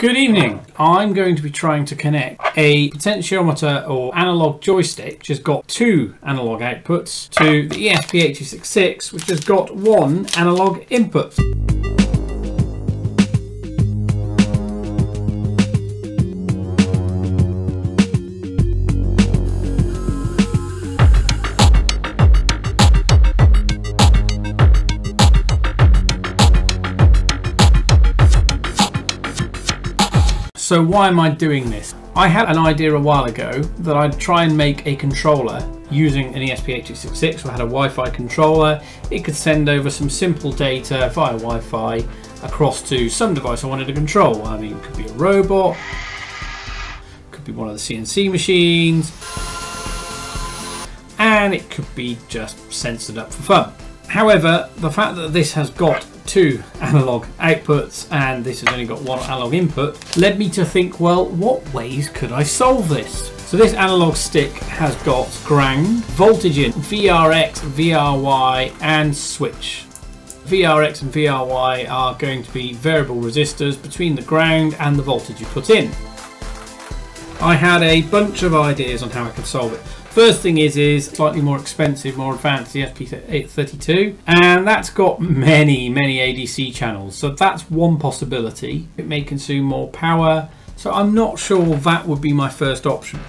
Good evening. I'm going to be trying to connect a potentiometer or analog joystick which has got two analog outputs to the ESP8266 which has got one analog input. So why am I doing this? I had an idea a while ago that I'd try and make a controller using an ESP8266. So I had a Wi-Fi controller. It could send over some simple data via Wi-Fi across to some device I wanted to control. I mean, it could be a robot, could be one of the CNC machines, and it could be just censored up for fun. However, the fact that this has got two analog outputs and this has only got one analog input. Led me to think well what ways could I solve this? So this analog stick has got ground voltage in VRX VRY and switch. VRX and VRY are going to be variable resistors between the ground and the voltage you put in. I had a bunch of ideas on how I could solve it First thing is is slightly more expensive, more advanced the ESP32 and that's got many many ADC channels so that's one possibility. It may consume more power so I'm not sure that would be my first option.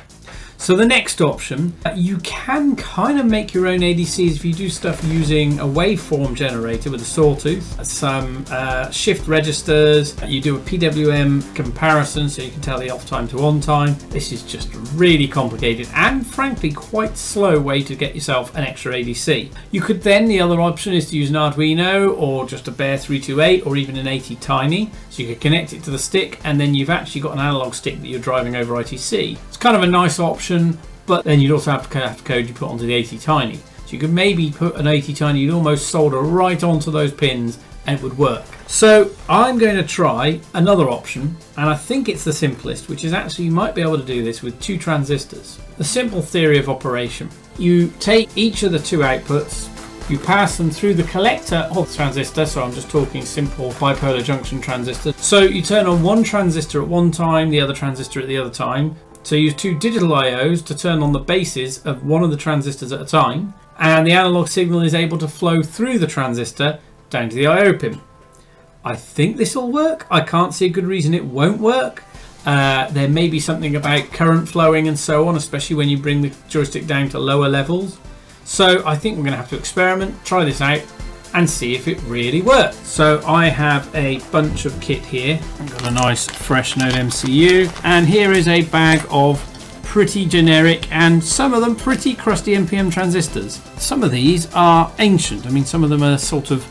So the next option, you can kind of make your own ADCs if you do stuff using a waveform generator with a sawtooth, some uh, shift registers, you do a PWM comparison so you can tell the off time to on time. This is just really complicated and frankly quite slow way to get yourself an extra ADC. You could then, the other option is to use an Arduino or just a bare 328 or even an ATtiny. So you could connect it to the stick and then you've actually got an analog stick that you're driving over I2C. It's kind of a nice option option, but then you'd also have to have code you put onto the ATtiny. So you could maybe put an ATtiny, you'd almost solder right onto those pins and it would work. So I'm going to try another option, and I think it's the simplest, which is actually you might be able to do this with two transistors. The simple theory of operation. You take each of the two outputs, you pass them through the collector of the transistor, so I'm just talking simple bipolar junction transistor. So you turn on one transistor at one time, the other transistor at the other time, so use two digital IOs to turn on the bases of one of the transistors at a time, and the analog signal is able to flow through the transistor down to the IO pin. I think this will work. I can't see a good reason it won't work. Uh, there may be something about current flowing and so on, especially when you bring the joystick down to lower levels. So I think we're going to have to experiment, try this out, and see if it really works. So I have a bunch of kit here. I've got a nice fresh NodeMCU and here is a bag of pretty generic and some of them pretty crusty NPN transistors. Some of these are ancient. I mean some of them are sort of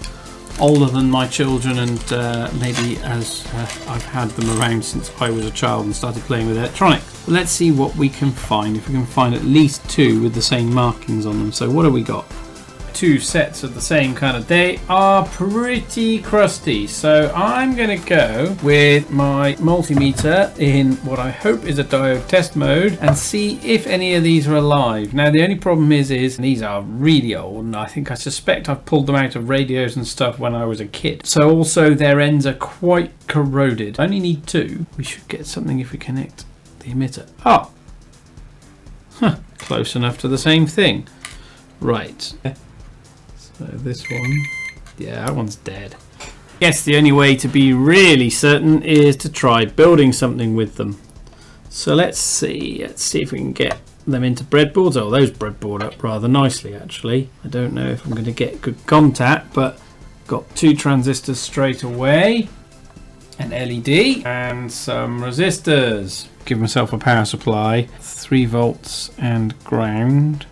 older than my children and uh, maybe as uh, I've had them around since I was a child and started playing with electronics. Let's see what we can find, if we can find at least two with the same markings on them. So what have we got? Two sets of the same kind of they are pretty crusty. So I'm gonna go with my multimeter in what I hope is a diode test mode and see if any of these are alive. Now the only problem is is these are really old and I think I suspect I've pulled them out of radios and stuff when I was a kid. So also their ends are quite corroded. I only need two. We should get something if we connect the emitter. Oh huh, close enough to the same thing. Right so this one, yeah, that one's dead. Yes, the only way to be really certain is to try building something with them. So let's see, let's see if we can get them into breadboards. Oh, those breadboard up rather nicely actually. I don't know if I'm going to get good contact, but got two transistors straight away, an LED and some resistors. Give myself a power supply, 3 volts and ground.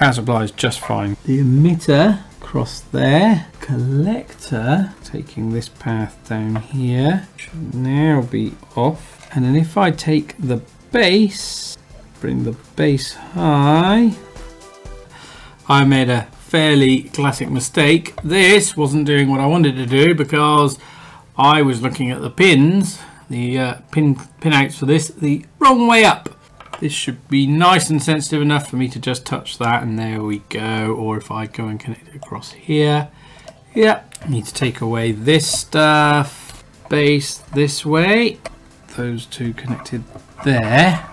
Power supply is just fine. The emitter across there. Collector taking this path down here should now be off. And then if I take the base, bring the base high, I made a fairly classic mistake. This wasn't doing what I wanted to do because I was looking at the pins, the uh, pin pinouts for this, the wrong way up. This should be nice and sensitive enough for me to just touch that and there we go. Or if I go and connect it across here. Yep, need to take away this stuff. base this way. Those two connected there.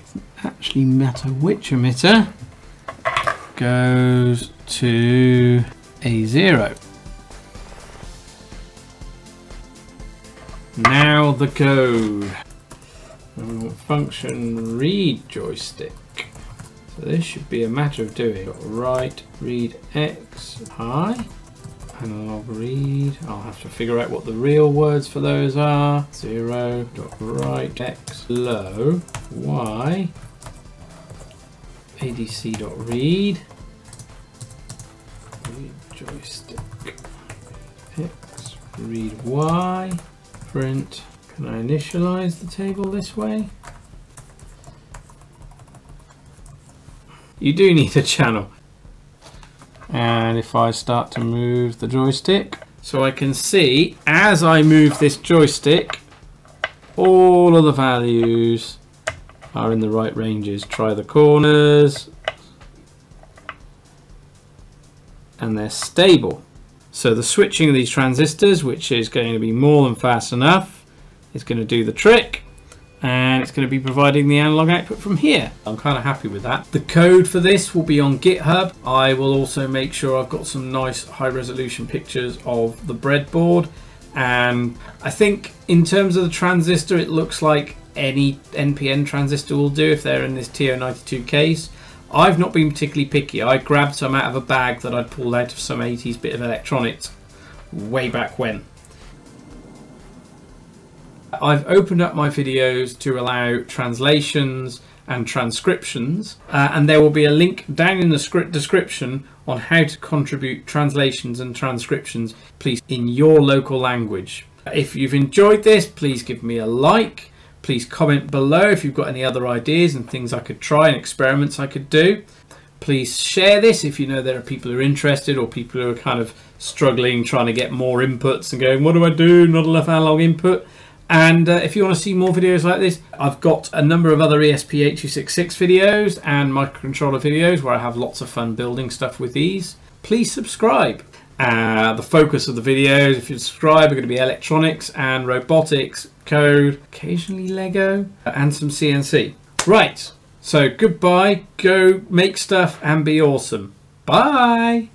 Doesn't actually matter which emitter goes to A0. Now the code. Function read joystick. So this should be a matter of doing. Write read x high. Analog read. I'll have to figure out what the real words for those are. Zero dot write x low y adc dot read. Read joystick x read y print. Can I initialize the table this way? You do need a channel. And if I start to move the joystick, so I can see as I move this joystick, all of the values are in the right ranges. Try the corners, and they're stable. So the switching of these transistors, which is going to be more than fast enough, is going to do the trick. And it's going to be providing the analog output from here. I'm kind of happy with that. The code for this will be on GitHub. I will also make sure I've got some nice high resolution pictures of the breadboard. And I think in terms of the transistor, it looks like any NPN transistor will do if they're in this TO92 case. I've not been particularly picky. I grabbed some out of a bag that I'd pulled out of some 80s bit of electronics way back when. I've opened up my videos to allow translations and transcriptions uh, and there will be a link down in the script description on how to contribute translations and transcriptions please in your local language. If you've enjoyed this please give me a like Please comment below if you've got any other ideas and things I could try and experiments I could do. Please share this if you know there are people who are interested or people who are kind of struggling trying to get more inputs and going, what do I do? Not enough analog input. And uh, if you want to see more videos like this, I've got a number of other ESP8266 videos and microcontroller videos where I have lots of fun building stuff with these. Please subscribe. Uh, the focus of the videos, if you subscribe, are going to be electronics and robotics, code, occasionally Lego, and some CNC. Right, so goodbye, go make stuff and be awesome. Bye!